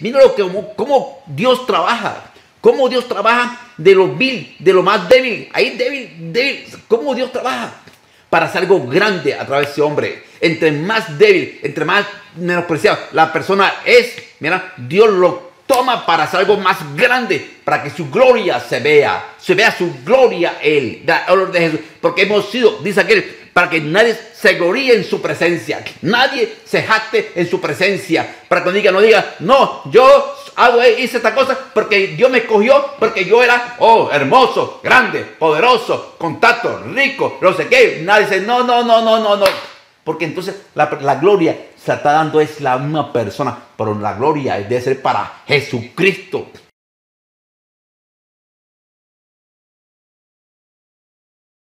mira lo que, cómo Dios trabaja. Cómo Dios trabaja de lo vil, de lo más débil. Ahí débil, débil. Cómo Dios trabaja para hacer algo grande a través de ese hombre. Entre más débil, entre más menospreciado la persona es, mira, Dios lo toma para hacer algo más grande, para que su gloria se vea, se vea su gloria Él, porque hemos sido, dice aquel, para que nadie se gloríe en su presencia, nadie se jacte en su presencia, para que no diga, no diga, no, yo hago, hice esta cosa porque Dios me escogió, porque yo era, oh, hermoso, grande, poderoso, contacto, rico, no sé qué. Nadie dice, no, no, no, no, no, no. Porque entonces la, gloria se está dando es la misma persona, pero la gloria debe ser para Jesucristo.